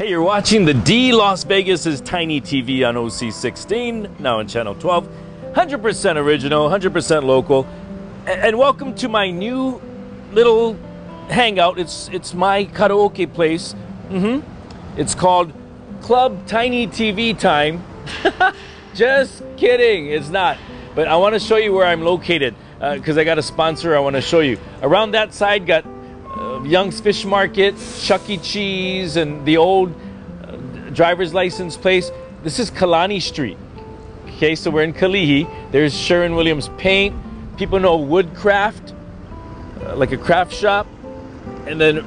Hey, you're watching the D Las Vegas's Tiny TV on OC16, now on channel 12. 100% original, 100% local. And welcome to my new little hangout. It's it's my karaoke place. Mm hmm It's called Club Tiny TV Time. Just kidding, it's not. But I want to show you where I'm located because I got a sponsor. I want to show you. Around that side, got uh, Young's Fish Market, Chuck E. Cheese, and the old uh, driver's license place. This is Kalani Street. Okay, so we're in Kalihi. There's Sherwin Williams Paint. People know Woodcraft, uh, like a craft shop. And then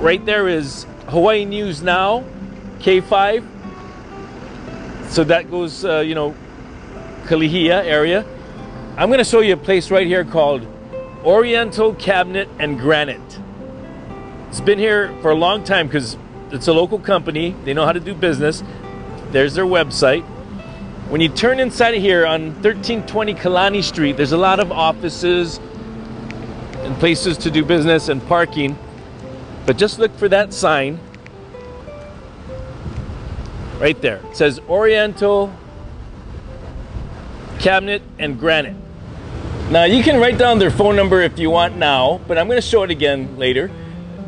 right there is Hawaii News Now, K5. So that goes, uh, you know, Kalihia area. I'm going to show you a place right here called Oriental Cabinet and Granite. It's been here for a long time because it's a local company. They know how to do business. There's their website. When you turn inside of here on 1320 Kalani Street, there's a lot of offices and places to do business and parking. But just look for that sign right there. It says Oriental Cabinet and Granite. Now you can write down their phone number if you want now, but I'm going to show it again later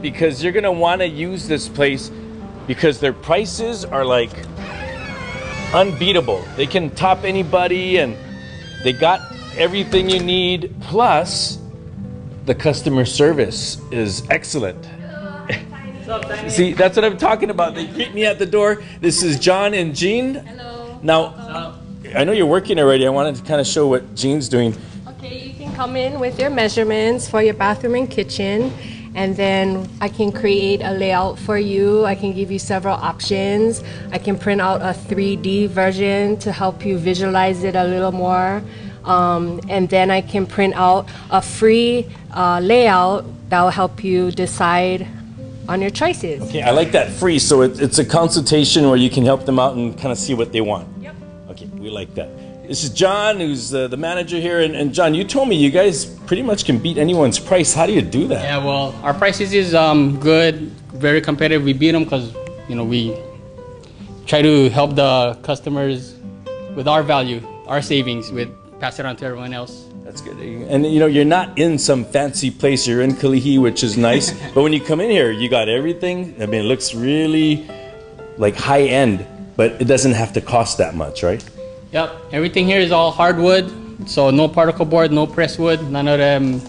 because you're going to want to use this place because their prices are like unbeatable. They can top anybody and they got everything you need plus the customer service is excellent. See, that's what I'm talking about. They greet me at the door. This is John and Jean. Hello. Now, I know you're working already. I wanted to kind of show what Jean's doing. Okay, you can come in with your measurements for your bathroom and kitchen, and then I can create a layout for you. I can give you several options. I can print out a 3D version to help you visualize it a little more. Um, and then I can print out a free uh, layout that will help you decide on your choices. Okay, I like that free. So it, it's a consultation where you can help them out and kind of see what they want. Yep. Okay, we like that. This is John, who's uh, the manager here. And, and John, you told me you guys pretty much can beat anyone's price. How do you do that? Yeah, well, our prices is um, good, very competitive. We beat them because you know we try to help the customers with our value, our savings, with pass it on to everyone else. That's good. And you know, you're not in some fancy place. You're in Kalihi, which is nice. but when you come in here, you got everything. I mean, it looks really like high end, but it doesn't have to cost that much, right? Yep, everything here is all hardwood, so no particle board, no press wood, none of them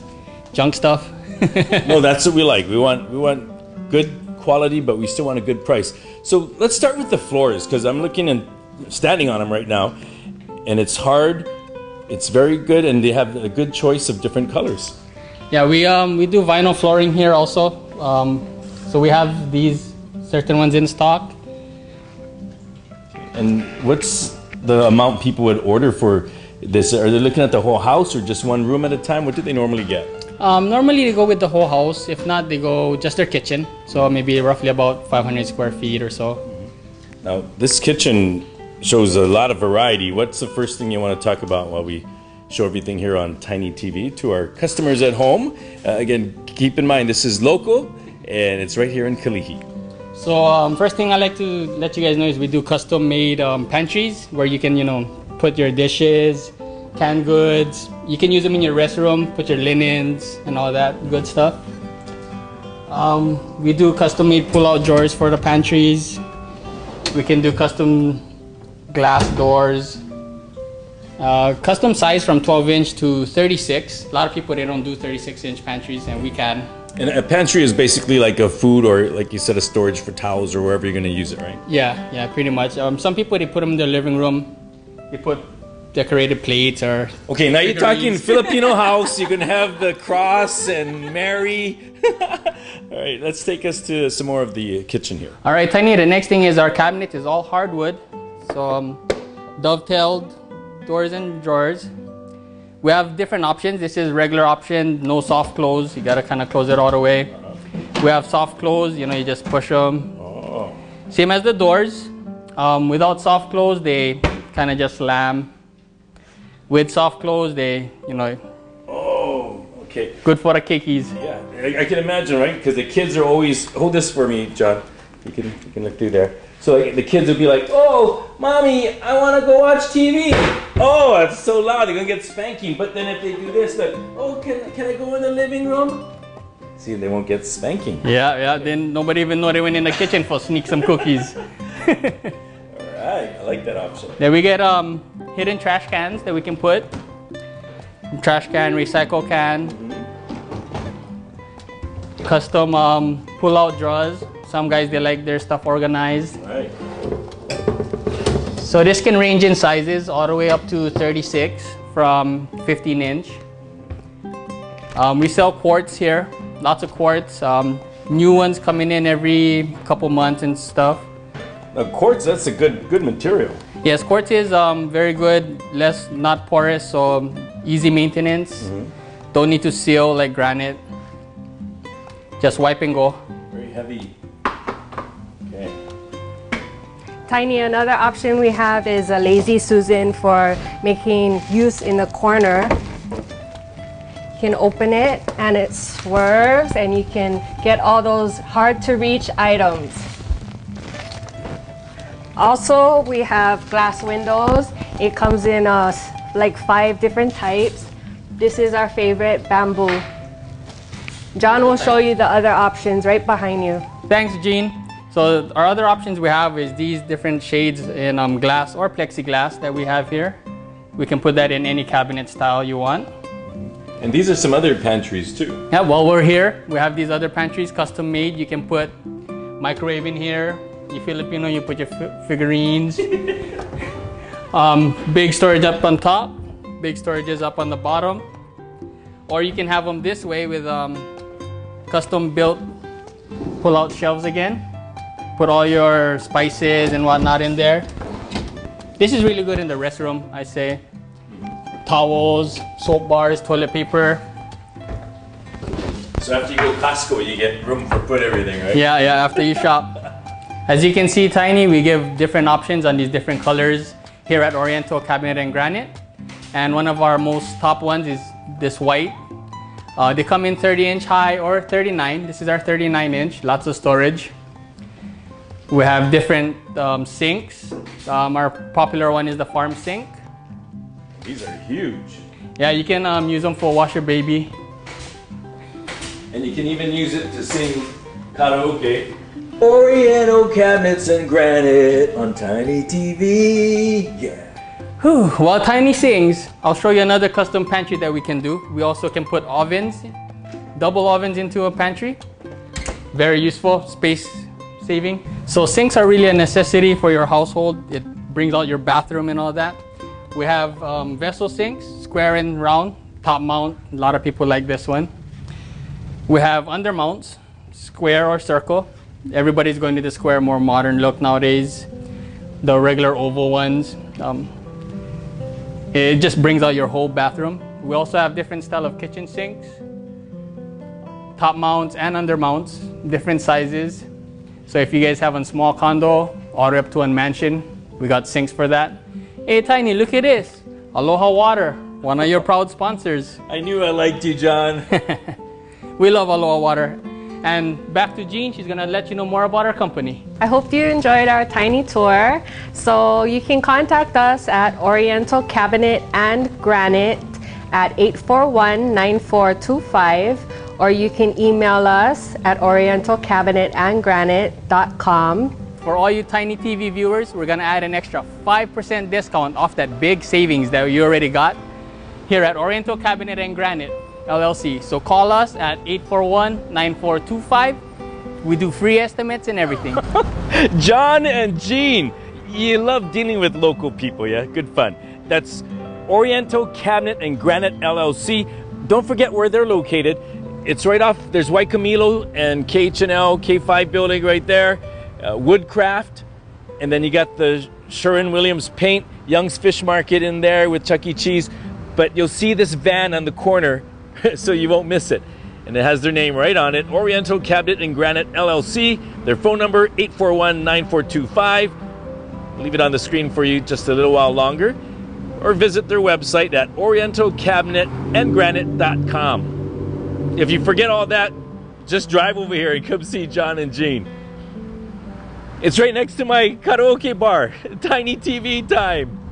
junk stuff. no, that's what we like. We want we want good quality, but we still want a good price. So let's start with the floors because I'm looking and standing on them right now, and it's hard. It's very good, and they have a good choice of different colors. yeah, we um we do vinyl flooring here also. Um, so we have these certain ones in stock. And what's the amount people would order for this? Are they looking at the whole house or just one room at a time? What do they normally get? Um, normally they go with the whole house. If not, they go just their kitchen. So maybe roughly about 500 square feet or so. Now, this kitchen shows a lot of variety. What's the first thing you want to talk about while we show everything here on Tiny TV to our customers at home? Uh, again, keep in mind this is local and it's right here in Kalihi. So um, first thing I like to let you guys know is we do custom made um, pantries where you can you know put your dishes, canned goods. You can use them in your restroom, put your linens and all that good stuff. Um, we do custom made pull out drawers for the pantries. We can do custom glass doors. Uh, custom size from 12 inch to 36. A lot of people they don't do 36 inch pantries and we can. And a pantry is basically like a food or, like you said, a storage for towels or wherever you're going to use it, right? Yeah, yeah, pretty much. Um, some people they put them in their living room. They put decorated plates or. Okay, now you're talking Filipino house. You can have the cross and Mary. All right, let's take us to some more of the kitchen here. All right, Tiny. The next thing is our cabinet is all hardwood, so um, dovetailed doors and drawers. We have different options. This is regular option, no soft close. You gotta kind of close it all the way. We have soft close. You know, you just push them. Oh, Same as the doors. Um, without soft close, they kind of just slam. With soft close, they, you know, oh, okay. good for the kickies. Yeah, I, I can imagine, right? Because the kids are always hold this for me, John. You can you can look through there. So like, the kids would be like, "Oh, mommy, I want to go watch TV." Oh, it's so loud, they're gonna get spanking. But then if they do this, like, "Oh, can can I go in the living room?" See, they won't get spanking. Yeah, yeah. Then nobody even know they went in the kitchen for sneak some cookies. All right, I like that option. then we get um, hidden trash cans that we can put. Trash can, recycle can. Custom um, pull-out drawers. Some guys they like their stuff organized. Right. So this can range in sizes all the way up to 36 from 15 inch. Um, we sell quartz here, lots of quartz. Um, new ones coming in every couple months and stuff. Now, quartz, that's a good good material. Yes, quartz is um, very good, less not porous, so easy maintenance. Don't need to seal like granite. Just wipe and go. Very heavy. Tiny, another option we have is a Lazy Susan for making use in the corner. You can open it and it swerves and you can get all those hard to reach items. Also, we have glass windows. It comes in uh, like five different types. This is our favorite bamboo. John will show you the other options right behind you. Thanks, Jean. So our other options we have is these different shades in um, glass or plexiglass that we have here. We can put that in any cabinet style you want. And these are some other pantries too. Yeah, while we're here, we have these other pantries custom made. You can put microwave in here. You Filipino, you put your figurines. um, big storage up on top, big storages up on the bottom. Or you can have them this way with um, custom built pull out shelves again. Put all your spices and whatnot in there. This is really good in the restroom, I say. Towels, soap bars, toilet paper. So after you go Costco, you get room for put everything, right? Yeah, yeah, after you shop. As you can see, Tiny, we give different options on these different colors here at Oriental Cabinet and Granite. And one of our most top ones is this white. Uh, they come in 30 inch high or 39. This is our 39 inch, lots of storage. We have different um, sinks. Um, our popular one is the farm sink. These are huge. Yeah, you can um, use them for wash your baby. And you can even use it to sing karaoke. Oriental cabinets and granite on tiny TV. Yeah. Whew, While Tiny sings, I'll show you another custom pantry that we can do. We also can put ovens, double ovens into a pantry. Very useful, space saving. So sinks are really a necessity for your household. It brings out your bathroom and all that. We have um, vessel sinks, square and round, top mount. A lot of people like this one. We have under mounts, square or circle. Everybody's going to the square, more modern look nowadays. The regular oval ones. Um, it just brings out your whole bathroom. We also have different style of kitchen sinks, top mounts and under mounts, different sizes. So if you guys have a small condo all the way up to a mansion, we got sinks for that. Hey Tiny, look at this. Aloha Water, one of your proud sponsors. I knew I liked you, John. We love Aloha Water. And back to Jean, she's gonna let you know more about our company. I hope you enjoyed our tiny tour. So you can contact us at Oriental Cabinet and Granite at 841-9425 or you can email us at orientalcabinetandgranite.com. For all you Tiny TV viewers, we're gonna add an extra 5% discount off that big savings that you already got here at Oriental Cabinet and Granite LLC. So call us at 841-9425. We do free estimates and everything. John and Jean, you love dealing with local people, yeah? Good fun. That's Oriental Cabinet and Granite LLC. Don't forget where they're located. It's right off, there's Waikamilo and KHNL, K5 building right there, uh, Woodcraft, and then you got the Sherwin Williams Paint, Young's Fish Market in there with Chuck E. Cheese. But you'll see this van on the corner, so you won't miss it. And it has their name right on it Oriental Cabinet and Granite LLC. Their phone number 841 9425. Leave it on the screen for you just a little while longer. Or visit their website at orientalcabinetandgranite.com. If you forget all that, just drive over here and come see John and Jean. It's right next to my karaoke bar. Tiny TV time.